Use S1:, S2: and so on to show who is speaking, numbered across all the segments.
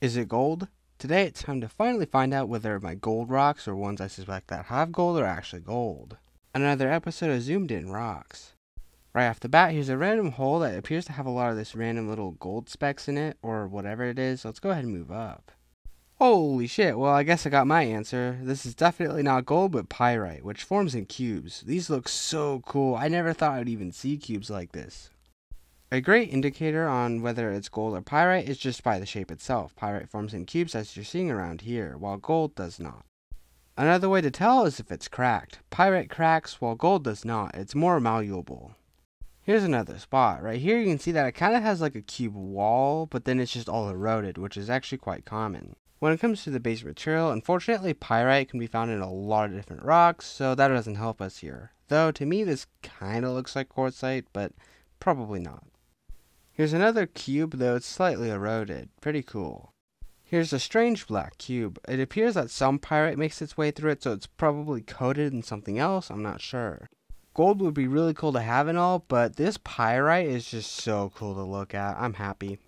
S1: Is it gold? Today it's time to finally find out whether my gold rocks or ones I suspect that have gold are actually gold. Another episode of Zoomed In Rocks. Right off the bat, here's a random hole that appears to have a lot of this random little gold specks in it, or whatever it is. Let's go ahead and move up. Holy shit, well I guess I got my answer. This is definitely not gold, but pyrite, which forms in cubes. These look so cool. I never thought I'd even see cubes like this. A great indicator on whether it's gold or pyrite is just by the shape itself. Pyrite forms in cubes as you're seeing around here, while gold does not. Another way to tell is if it's cracked. Pyrite cracks while gold does not. It's more malleable. Here's another spot. Right here you can see that it kind of has like a cube wall, but then it's just all eroded, which is actually quite common. When it comes to the base material, unfortunately pyrite can be found in a lot of different rocks, so that doesn't help us here. Though to me this kind of looks like quartzite, but probably not. Here's another cube, though it's slightly eroded. Pretty cool. Here's a strange black cube. It appears that some pyrite makes its way through it, so it's probably coated in something else, I'm not sure. Gold would be really cool to have and all, but this pyrite is just so cool to look at. I'm happy.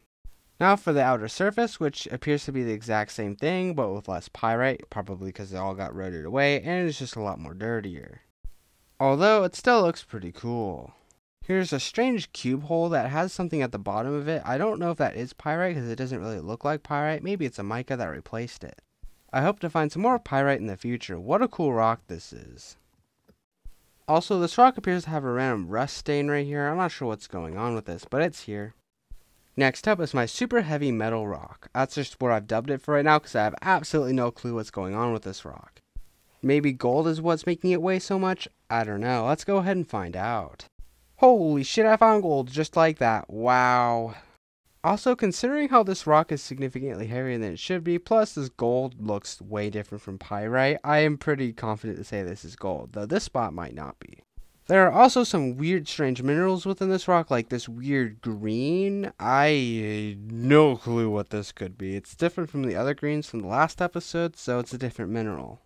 S1: Now for the outer surface, which appears to be the exact same thing, but with less pyrite, probably because it all got eroded away, and it's just a lot more dirtier. Although, it still looks pretty cool. Here's a strange cube hole that has something at the bottom of it. I don't know if that is pyrite because it doesn't really look like pyrite. Maybe it's a mica that replaced it. I hope to find some more pyrite in the future. What a cool rock this is. Also, this rock appears to have a random rust stain right here. I'm not sure what's going on with this, but it's here. Next up is my super heavy metal rock. That's just what I've dubbed it for right now because I have absolutely no clue what's going on with this rock. Maybe gold is what's making it weigh so much? I don't know. Let's go ahead and find out. Holy shit, I found gold just like that. Wow. Also, considering how this rock is significantly heavier than it should be, plus this gold looks way different from pyrite, I am pretty confident to say this is gold, though this spot might not be. There are also some weird strange minerals within this rock, like this weird green. I uh, no clue what this could be. It's different from the other greens from the last episode, so it's a different mineral.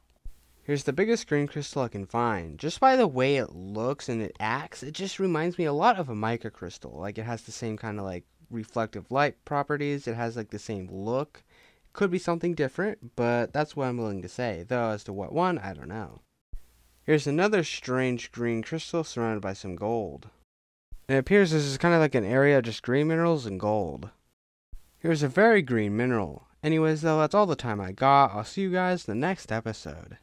S1: Here's the biggest green crystal I can find. Just by the way it looks and it acts, it just reminds me a lot of a mica crystal. Like it has the same kind of like reflective light properties. It has like the same look. Could be something different, but that's what I'm willing to say. Though as to what one, I don't know. Here's another strange green crystal surrounded by some gold. It appears this is kind of like an area of just green minerals and gold. Here's a very green mineral. Anyways though, that's all the time I got. I'll see you guys in the next episode.